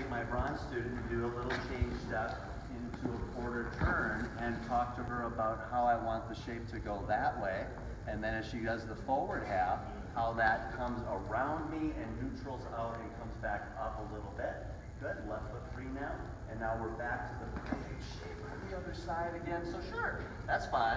take my bronze student and do a little change step into a quarter turn and talk to her about how I want the shape to go that way. And then as she does the forward half, how that comes around me and neutrals out and comes back up a little bit. Good, left foot free now. And now we're back to the big shape on the other side again. So sure, that's fine.